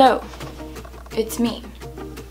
Hello, it's me.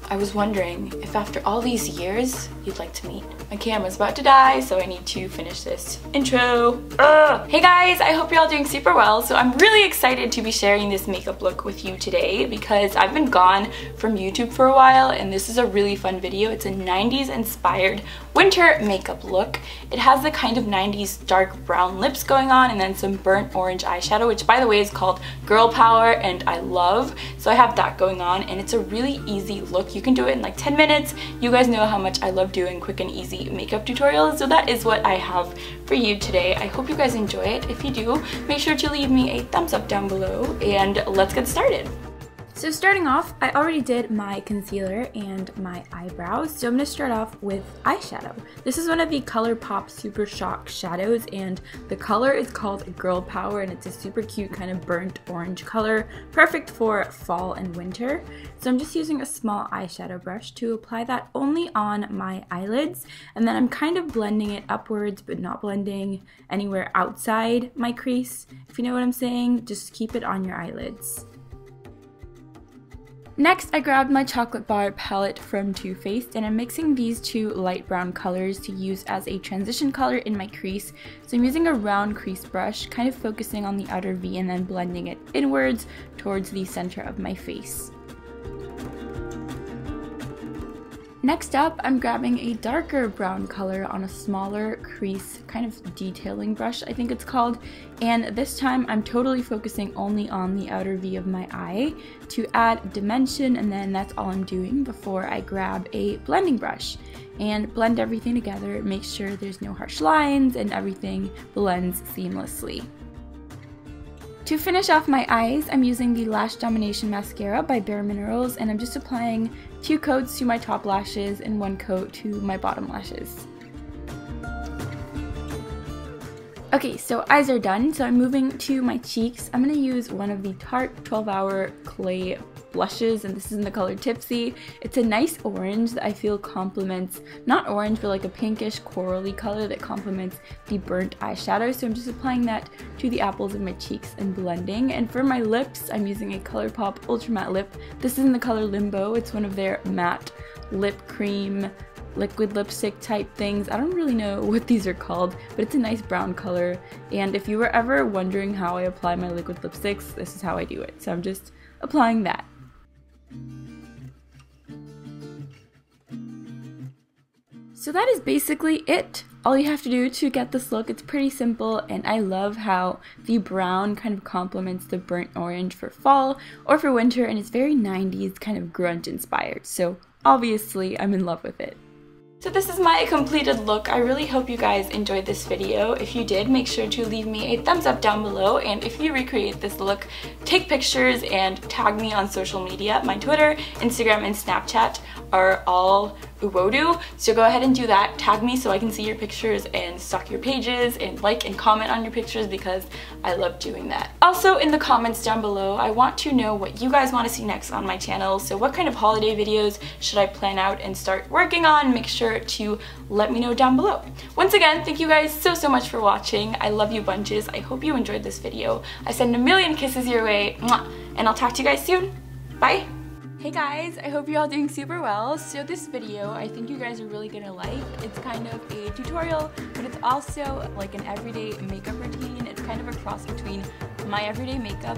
I was wondering if after all these years, you'd like to meet. My camera's about to die, so I need to finish this intro. Ugh. Hey guys, I hope you're all doing super well. So I'm really excited to be sharing this makeup look with you today because I've been gone from YouTube for a while and this is a really fun video. It's a 90s inspired winter makeup look. It has the kind of 90s dark brown lips going on and then some burnt orange eyeshadow, which by the way is called Girl Power and I love. So I have that going on and it's a really easy look. You can do it in like 10 minutes. You guys know how much I love doing quick and easy makeup tutorials, so that is what I have for you today. I hope you guys enjoy it. If you do, make sure to leave me a thumbs up down below, and let's get started. So starting off, I already did my concealer and my eyebrows, so I'm going to start off with eyeshadow. This is one of the ColourPop Super Shock shadows, and the color is called Girl Power, and it's a super cute kind of burnt orange color, perfect for fall and winter. So I'm just using a small eyeshadow brush to apply that only on my eyelids, and then I'm kind of blending it upwards, but not blending anywhere outside my crease, if you know what I'm saying. Just keep it on your eyelids. Next, I grabbed my chocolate bar palette from Too Faced and I'm mixing these two light brown colors to use as a transition color in my crease. So I'm using a round crease brush, kind of focusing on the outer V and then blending it inwards towards the center of my face. Next up, I'm grabbing a darker brown color on a smaller crease kind of detailing brush, I think it's called. And this time I'm totally focusing only on the outer V of my eye to add dimension and then that's all I'm doing before I grab a blending brush and blend everything together, make sure there's no harsh lines and everything blends seamlessly. To finish off my eyes, I'm using the Lash Domination Mascara by Bare Minerals and I'm just applying two coats to my top lashes and one coat to my bottom lashes. Okay, so eyes are done, so I'm moving to my cheeks. I'm going to use one of the Tarte 12 Hour Clay blushes and this is in the color Tipsy. It's a nice orange that I feel complements, not orange, but like a pinkish corally color that complements the burnt eyeshadow. So I'm just applying that to the apples of my cheeks and blending. And for my lips, I'm using a ColourPop Ultra Matte Lip. This is in the color Limbo. It's one of their matte lip cream liquid lipstick type things. I don't really know what these are called, but it's a nice brown color. And if you were ever wondering how I apply my liquid lipsticks, this is how I do it. So I'm just applying that. So that is basically it. All you have to do to get this look, it's pretty simple and I love how the brown kind of complements the burnt orange for fall or for winter and it's very 90s kind of grunge inspired. So obviously I'm in love with it. So this is my completed look. I really hope you guys enjoyed this video. If you did, make sure to leave me a thumbs up down below. And if you recreate this look, take pictures and tag me on social media. My Twitter, Instagram, and Snapchat are all Uwodoo. So go ahead and do that. Tag me so I can see your pictures and stalk your pages and like and comment on your pictures because I love doing that. Also in the comments down below, I want to know what you guys want to see next on my channel. So what kind of holiday videos should I plan out and start working on? Make sure to let me know down below. Once again, thank you guys so, so much for watching. I love you bunches. I hope you enjoyed this video. I send a million kisses your way, and I'll talk to you guys soon. Bye! Hey guys, I hope you're all doing super well. So this video, I think you guys are really gonna like. It's kind of a tutorial, but it's also like an everyday makeup routine. It's kind of a cross between my everyday makeup